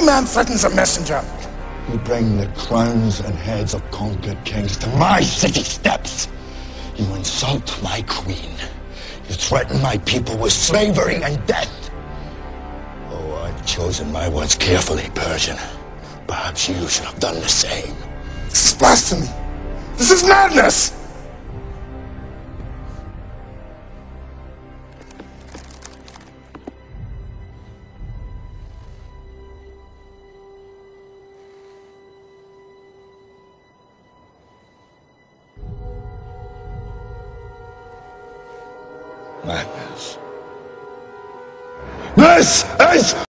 no man threatens a messenger. You bring the crowns and heads of conquered kings to my city steps. You insult my queen. You threaten my people with slavery and death. Oh, I've chosen my words carefully, Persian. Perhaps you should have done the same. This is blasphemy. This is madness! Madness. This is